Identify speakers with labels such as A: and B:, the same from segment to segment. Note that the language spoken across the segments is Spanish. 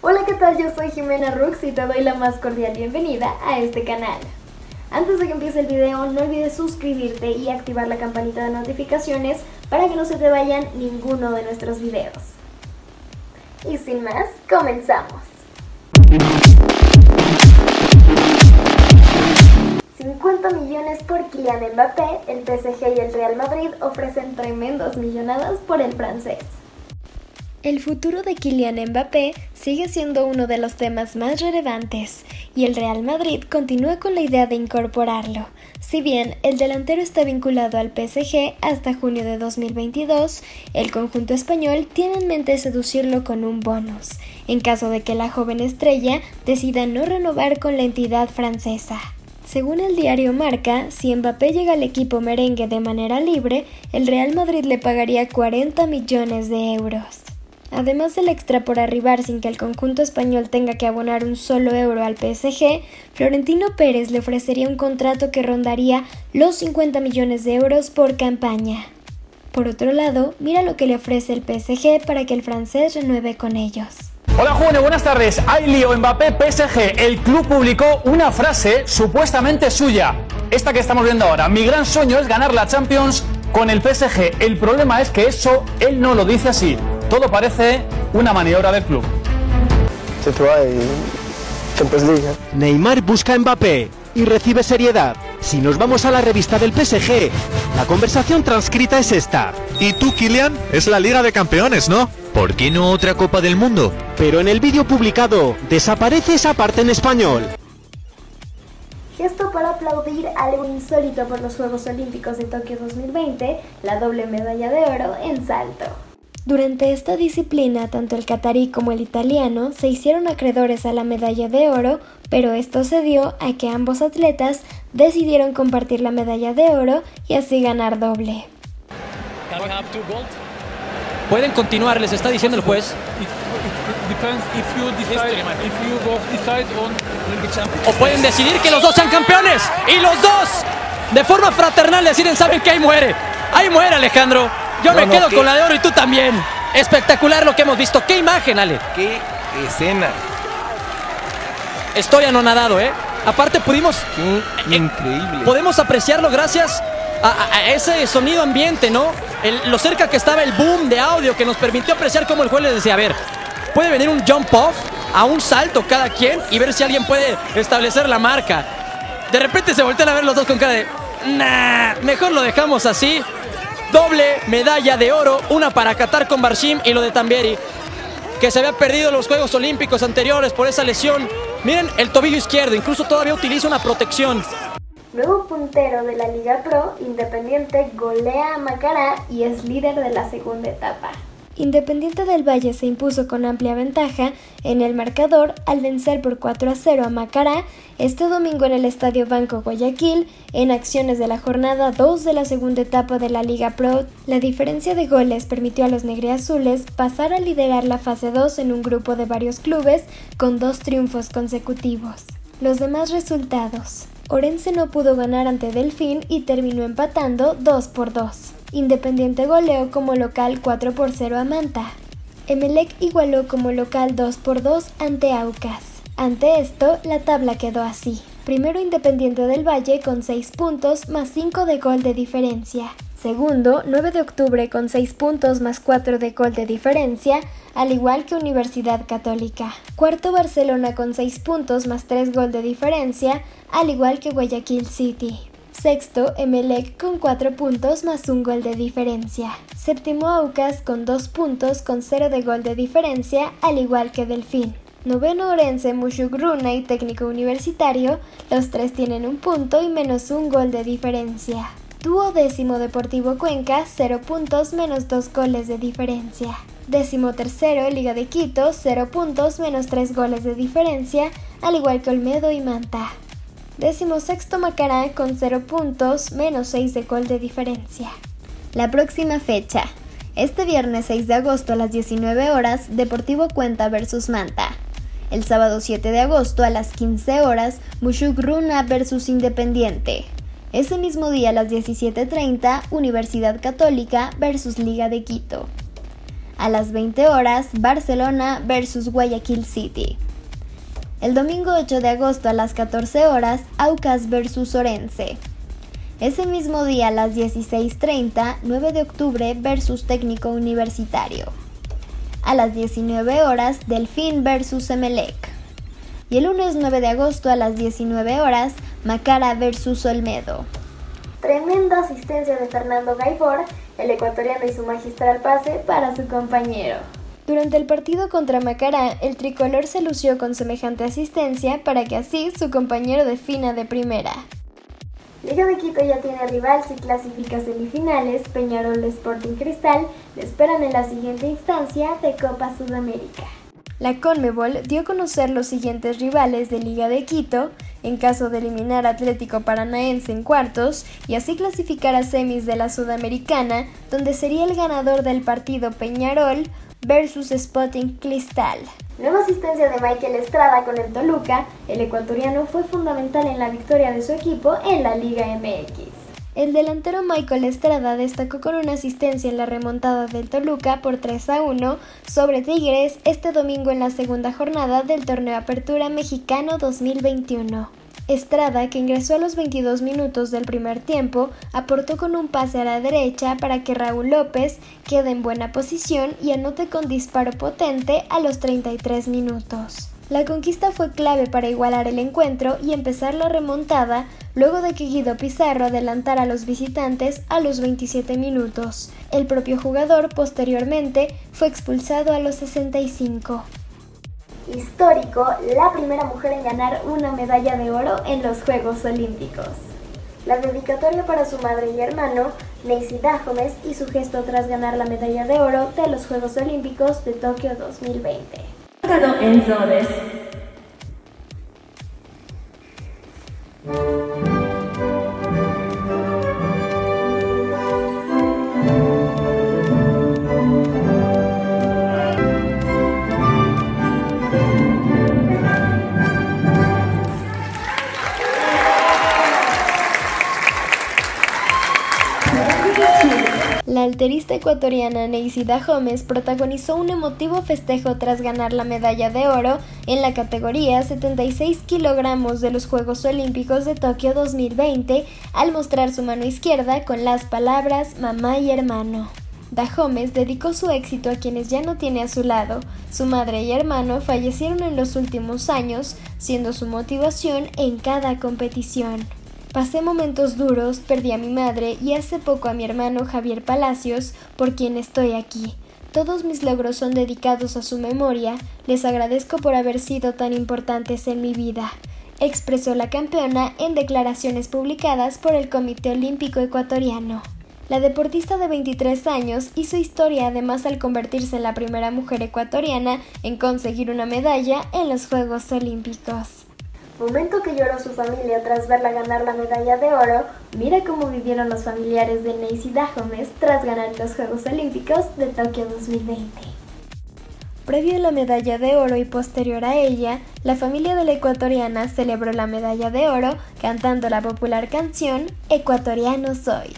A: Hola, ¿qué tal? Yo soy Jimena Rux y te doy la más cordial bienvenida a este canal. Antes de que empiece el video, no olvides suscribirte y activar la campanita de notificaciones para que no se te vayan ninguno de nuestros videos. Y sin más, comenzamos. 50 millones por Kylian Mbappé, el PSG y el Real Madrid ofrecen tremendos millonadas por el francés. El futuro de Kylian Mbappé sigue siendo uno de los temas más relevantes y el Real Madrid continúa con la idea de incorporarlo. Si bien el delantero está vinculado al PSG hasta junio de 2022, el conjunto español tiene en mente seducirlo con un bonus, en caso de que la joven estrella decida no renovar con la entidad francesa. Según el diario Marca, si Mbappé llega al equipo merengue de manera libre, el Real Madrid le pagaría 40 millones de euros. Además del extra por arribar sin que el conjunto español tenga que abonar un solo euro al PSG, Florentino Pérez le ofrecería un contrato que rondaría los 50 millones de euros por campaña. Por otro lado, mira lo que le ofrece el PSG para que el francés renueve con ellos.
B: Hola jóvenes, buenas tardes. Hay lío Mbappé PSG. El club publicó una frase supuestamente suya. Esta que estamos viendo ahora. Mi gran sueño es ganar la Champions con el PSG. El problema es que eso él no lo dice así. Todo parece una maniobra del club.
C: Neymar busca a Mbappé y recibe seriedad. Si nos vamos a la revista del PSG, la conversación transcrita es esta.
D: ¿Y tú, Kylian? Es la Liga de Campeones, ¿no? ¿Por qué no otra Copa del Mundo?
C: Pero en el vídeo publicado desaparece esa parte en español.
A: Gesto para aplaudir algo insólito por los Juegos Olímpicos de Tokio 2020, la doble medalla de oro en salto. Durante esta disciplina, tanto el catarí como el italiano se hicieron acreedores a la medalla de oro, pero esto se dio a que ambos atletas decidieron compartir la medalla de oro y así ganar doble.
E: Pueden continuar, les está diciendo el juez. O pueden decidir que los dos sean campeones y los dos, de forma fraternal, deciden, saben que ahí muere. Ahí muere Alejandro. Yo me quedo con la de oro y tú también. Espectacular lo que hemos visto. Qué imagen, Ale.
F: Qué escena.
E: Estoy anonadado, ¿eh? Aparte pudimos...
F: Qué increíble.
E: Podemos apreciarlo gracias a, ese sonido ambiente, ¿no? Lo cerca que estaba el boom de audio que nos permitió apreciar cómo el juez le decía, a ver, puede venir un jump off a un salto cada quien y ver si alguien puede establecer la marca. De repente se voltean a ver los dos con cara de, nah, mejor lo dejamos así. Doble medalla de oro, una para Qatar con Barshim y lo de Tambieri, que se había perdido los Juegos Olímpicos anteriores por esa lesión. Miren el tobillo izquierdo, incluso todavía utiliza una protección.
A: Nuevo puntero de la Liga Pro, Independiente golea a Macará y es líder de la segunda etapa. Independiente del Valle se impuso con amplia ventaja en el marcador al vencer por 4 a 0 a Macará este domingo en el Estadio Banco Guayaquil en acciones de la jornada 2 de la segunda etapa de la Liga Pro. La diferencia de goles permitió a los negriazules pasar a liderar la fase 2 en un grupo de varios clubes con dos triunfos consecutivos. Los demás resultados. Orense no pudo ganar ante Delfín y terminó empatando 2 por 2. Independiente goleó como local 4 por 0 a Manta. Emelec igualó como local 2 por 2 ante Aucas. Ante esto, la tabla quedó así. Primero Independiente del Valle con 6 puntos más 5 de gol de diferencia. Segundo, 9 de octubre con 6 puntos más 4 de gol de diferencia, al igual que Universidad Católica. Cuarto, Barcelona con 6 puntos más 3 gol de diferencia, al igual que Guayaquil City. Sexto, Emelec con 4 puntos más un gol de diferencia. Séptimo, Aucas con 2 puntos con 0 de gol de diferencia, al igual que Delfín. Noveno Orense, Mushugruna y Técnico Universitario, los tres tienen un punto y menos un gol de diferencia. Duodécimo Deportivo Cuenca, 0 puntos menos 2 goles de diferencia. Décimo tercero Liga de Quito, 0 puntos menos 3 goles de diferencia, al igual que Olmedo y Manta. Décimo sexto Macará con 0 puntos menos 6 de gol de diferencia. La próxima fecha. Este viernes 6 de agosto a las 19 horas, Deportivo Cuenta versus Manta. El sábado 7 de agosto a las 15 horas, Mushugruna versus Independiente. Ese mismo día a las 17.30, Universidad Católica versus Liga de Quito. A las 20 horas, Barcelona versus Guayaquil City. El domingo 8 de agosto a las 14 horas, Aucas versus Orense. Ese mismo día a las 16.30, 9 de octubre versus Técnico Universitario. A las 19 horas, Delfín versus Emelec. Y el lunes 9 de agosto a las 19 horas, Macara versus Olmedo. Tremenda asistencia de Fernando Gaibor, el ecuatoriano y su magistral pase para su compañero. Durante el partido contra Macará, el tricolor se lució con semejante asistencia para que así su compañero defina de primera. Liga de Quito ya tiene rival si clasifica semifinales, Peñarol Sporting Cristal le esperan en la siguiente instancia de Copa Sudamérica. La Conmebol dio a conocer los siguientes rivales de Liga de Quito en caso de eliminar Atlético Paranaense en cuartos y así clasificar a semis de la Sudamericana, donde sería el ganador del partido Peñarol versus Sporting Cristal. Nueva asistencia de Michael Estrada con el Toluca, el ecuatoriano fue fundamental en la victoria de su equipo en la Liga MX. El delantero Michael Estrada destacó con una asistencia en la remontada del Toluca por 3 a 1 sobre Tigres este domingo en la segunda jornada del torneo Apertura Mexicano 2021. Estrada, que ingresó a los 22 minutos del primer tiempo, aportó con un pase a la derecha para que Raúl López quede en buena posición y anote con disparo potente a los 33 minutos. La conquista fue clave para igualar el encuentro y empezar la remontada luego de que Guido Pizarro adelantara a los visitantes a los 27 minutos. El propio jugador posteriormente fue expulsado a los 65 histórico, la primera mujer en ganar una medalla de oro en los Juegos Olímpicos. La dedicatoria para su madre y hermano, Neisy Dajomes, y su gesto tras ganar la medalla de oro de los Juegos Olímpicos de Tokio 2020. Ecuatoriana Neisida Gómez protagonizó un emotivo festejo tras ganar la medalla de oro en la categoría 76 kilogramos de los Juegos Olímpicos de Tokio 2020 al mostrar su mano izquierda con las palabras mamá y hermano. Dahomes dedicó su éxito a quienes ya no tiene a su lado. Su madre y hermano fallecieron en los últimos años, siendo su motivación en cada competición. Pasé momentos duros, perdí a mi madre y hace poco a mi hermano Javier Palacios, por quien estoy aquí. Todos mis logros son dedicados a su memoria, les agradezco por haber sido tan importantes en mi vida, expresó la campeona en declaraciones publicadas por el Comité Olímpico Ecuatoriano. La deportista de 23 años hizo historia además al convertirse en la primera mujer ecuatoriana en conseguir una medalla en los Juegos Olímpicos. Momento que lloró su familia tras verla ganar la medalla de oro, mira cómo vivieron los familiares de Neisy Dahomes tras ganar los Juegos Olímpicos de Tokio 2020. Previo a la medalla de oro y posterior a ella, la familia de la ecuatoriana celebró la medalla de oro cantando la popular canción Ecuatoriano Soy.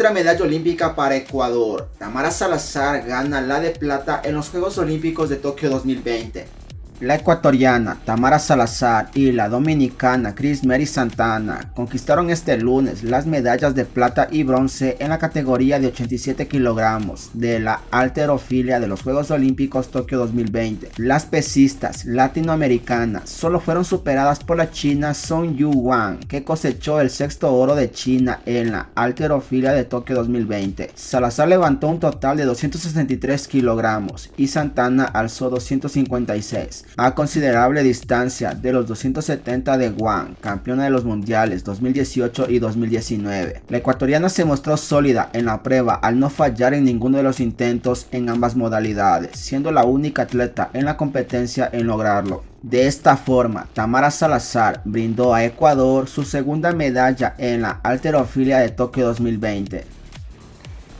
G: Otra medalla olímpica para Ecuador. Tamara Salazar gana la de plata en los Juegos Olímpicos de Tokio 2020. La ecuatoriana Tamara Salazar y la dominicana Chris Mary Santana conquistaron este lunes las medallas de plata y bronce en la categoría de 87 kilogramos de la alterofilia de los Juegos Olímpicos Tokio 2020. Las pesistas latinoamericanas solo fueron superadas por la china Song Yu Wang, que cosechó el sexto oro de China en la alterofilia de Tokio 2020. Salazar levantó un total de 263 kilogramos y Santana alzó 256 a considerable distancia de los 270 de Wang, campeona de los mundiales 2018 y 2019. La ecuatoriana se mostró sólida en la prueba al no fallar en ninguno de los intentos en ambas modalidades, siendo la única atleta en la competencia en lograrlo. De esta forma, Tamara Salazar brindó a Ecuador su segunda medalla en la alterofilia de Tokio 2020.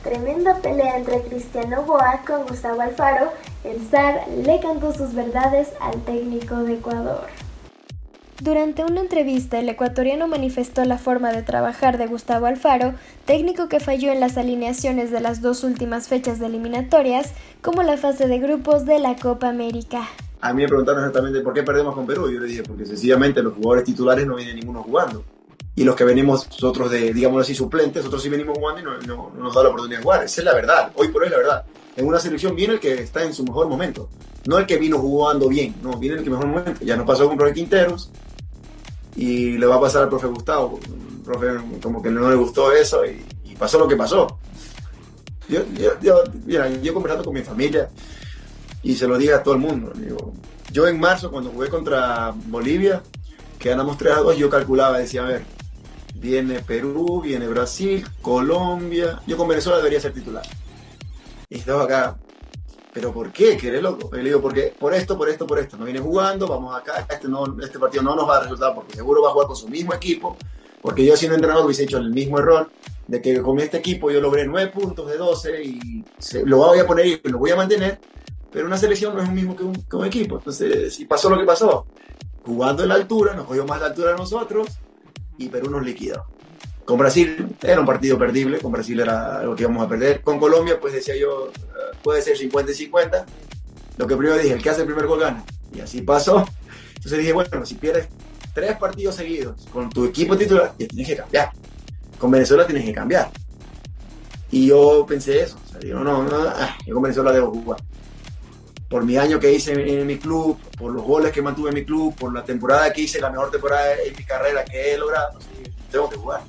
A: Tremenda pelea entre Cristiano Boa con Gustavo Alfaro, el zar le cantó sus verdades al técnico de Ecuador. Durante una entrevista, el ecuatoriano manifestó la forma de trabajar de Gustavo Alfaro, técnico que falló en las alineaciones de las dos últimas fechas de eliminatorias, como la fase de grupos de la Copa América.
H: A mí me preguntaron exactamente por qué perdemos con Perú. Yo le dije, porque sencillamente los jugadores titulares no viene ninguno jugando y los que venimos nosotros de, digamos así, suplentes, nosotros sí venimos jugando y no, no, nos da la oportunidad de jugar. Esa es la verdad, hoy por hoy es la verdad. En una selección viene el que está en su mejor momento, no el que vino jugando bien, no, viene el que mejor momento. Ya nos pasó con profe Quinteros y le va a pasar al profe Gustavo. Profe como que no le gustó eso y, pasó lo que pasó. Yo, yo, yo, mira, yo conversando con mi familia y se lo dije a todo el mundo. Digo, yo en marzo, cuando jugué contra Bolivia, que ganamos 3 a 2, yo calculaba, decía, a ver, Viene Perú, viene Brasil, Colombia. Yo con Venezuela debería ser titular. Y estaba acá. ¿Pero por qué? ¿Que eres loco? Y le digo, porque por esto, por esto, por esto. No viene jugando, vamos acá. Este, no, este partido no nos va a resultar porque seguro va a jugar con su mismo equipo. Porque yo siendo entrenador hubiese hecho el mismo error de que con este equipo yo logré 9 puntos de 12 y lo voy a poner y lo voy a mantener. Pero una selección no es lo mismo que un, que un equipo. Entonces, si pasó lo que pasó, jugando en la altura, nos cogió más la altura a nosotros Perú nos liquidó. Con Brasil era un partido perdible, con Brasil era algo que íbamos a perder. Con Colombia, pues decía yo, eh, puede ser 50 y 50. Lo que primero dije, el que hace el primer gol gana. Y así pasó. Entonces dije, bueno, si pierdes tres partidos seguidos con tu equipo titular, ya tienes que cambiar. Con Venezuela tienes que cambiar. Y yo pensé eso. No, no, ah, yo con Venezuela debo jugar por mi año que hice en, mi club, por los goles que mantuve en mi club, por la temporada que hice, la mejor temporada en mi carrera que he logrado, tengo que jugar.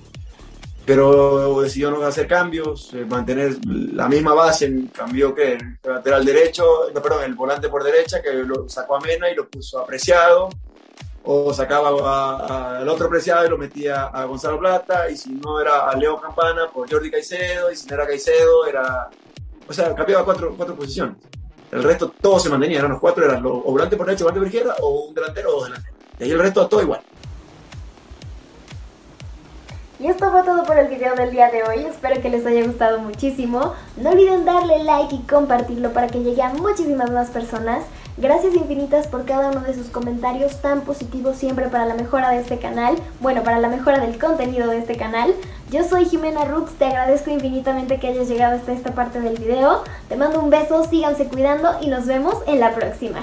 H: Pero decidió no hacer cambios, eh, mantener la misma base, cambió que el lateral derecho, no, perdón, el volante por derecha, que lo sacó a Mena y lo puso apreciado, o sacaba al otro apreciado y lo metía a Gonzalo Plata, y si no era a Leo Campana, por Jordi Caicedo, y si no era Caicedo, era... O sea, cambiaba cuatro, cuatro posiciones. El resto todo se mantenía, eran los cuatro, eran los, o volante por derecha, volante por izquierda, o un delantero o dos delanteros. Y ahí el resto todo igual.
A: Y esto fue todo por el video del día de hoy, espero que les haya gustado muchísimo. No olviden darle like y compartirlo para que llegue a muchísimas más personas. Gracias infinitas por cada uno de sus comentarios tan positivos siempre para la mejora de este canal, bueno, para la mejora del contenido de este canal. Yo soy Jimena Rux, te agradezco infinitamente que hayas llegado hasta esta parte del video. Te mando un beso, síganse cuidando y nos vemos en la próxima.